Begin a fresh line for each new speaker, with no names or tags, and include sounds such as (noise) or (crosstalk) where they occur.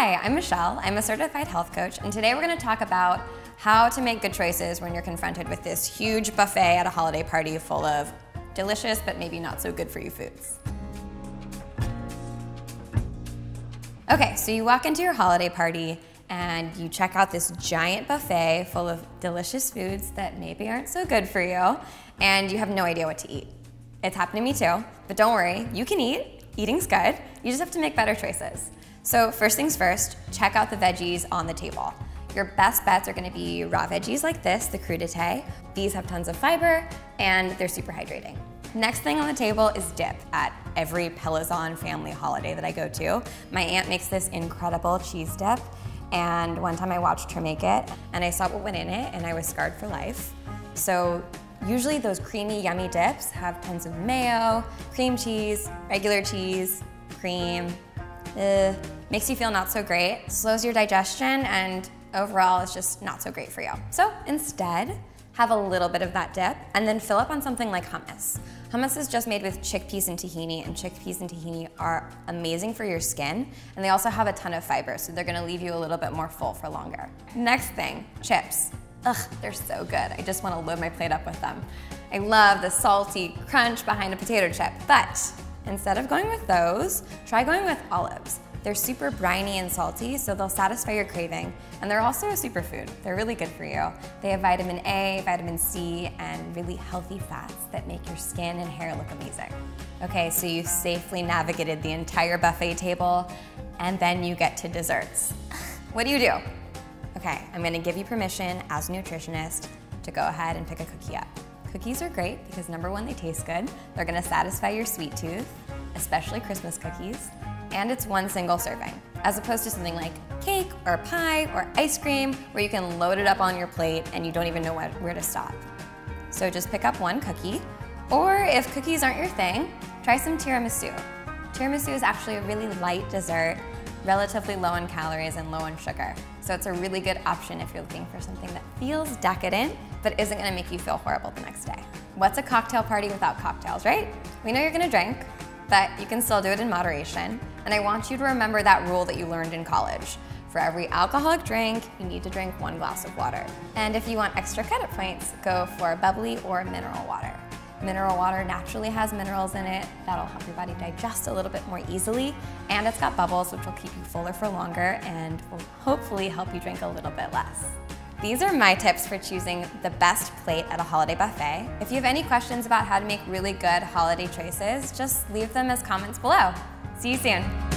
Hi, I'm Michelle. I'm a certified health coach, and today we're going to talk about how to make good choices when you're confronted with this huge buffet at a holiday party full of delicious but maybe not so good for you foods. Okay, so you walk into your holiday party and you check out this giant buffet full of delicious foods that maybe aren't so good for you, and you have no idea what to eat. It's happened to me too, but don't worry, you can eat. Eating's good. You just have to make better choices. So first things first, check out the veggies on the table. Your best bets are gonna be raw veggies like this, the crudité. These have tons of fiber and they're super hydrating. Next thing on the table is dip at every Pellizzon family holiday that I go to. My aunt makes this incredible cheese dip and one time I watched her make it and I saw what went in it and I was scarred for life. So usually those creamy, yummy dips have tons of mayo, cream cheese, regular cheese, cream, uh, makes you feel not so great, slows your digestion, and overall is just not so great for you. So instead, have a little bit of that dip, and then fill up on something like hummus. Hummus is just made with chickpeas and tahini, and chickpeas and tahini are amazing for your skin, and they also have a ton of fiber, so they're gonna leave you a little bit more full for longer. Next thing, chips. Ugh, they're so good. I just wanna load my plate up with them. I love the salty crunch behind a potato chip, but Instead of going with those, try going with olives. They're super briny and salty, so they'll satisfy your craving. And they're also a superfood. They're really good for you. They have vitamin A, vitamin C, and really healthy fats that make your skin and hair look amazing. Okay, so you've safely navigated the entire buffet table, and then you get to desserts. (laughs) what do you do? Okay, I'm gonna give you permission as a nutritionist to go ahead and pick a cookie up. Cookies are great because number one, they taste good. They're gonna satisfy your sweet tooth, especially Christmas cookies, and it's one single serving, as opposed to something like cake or pie or ice cream where you can load it up on your plate and you don't even know where to stop. So just pick up one cookie, or if cookies aren't your thing, try some tiramisu. Tiramisu is actually a really light dessert, relatively low in calories and low in sugar. So it's a really good option if you're looking for something that feels decadent but isn't gonna make you feel horrible the next day. What's a cocktail party without cocktails, right? We know you're gonna drink, but you can still do it in moderation. And I want you to remember that rule that you learned in college. For every alcoholic drink, you need to drink one glass of water. And if you want extra credit points, go for bubbly or mineral water. Mineral water naturally has minerals in it that'll help your body digest a little bit more easily, and it's got bubbles which will keep you fuller for longer and will hopefully help you drink a little bit less. These are my tips for choosing the best plate at a holiday buffet. If you have any questions about how to make really good holiday choices, just leave them as comments below. See you soon.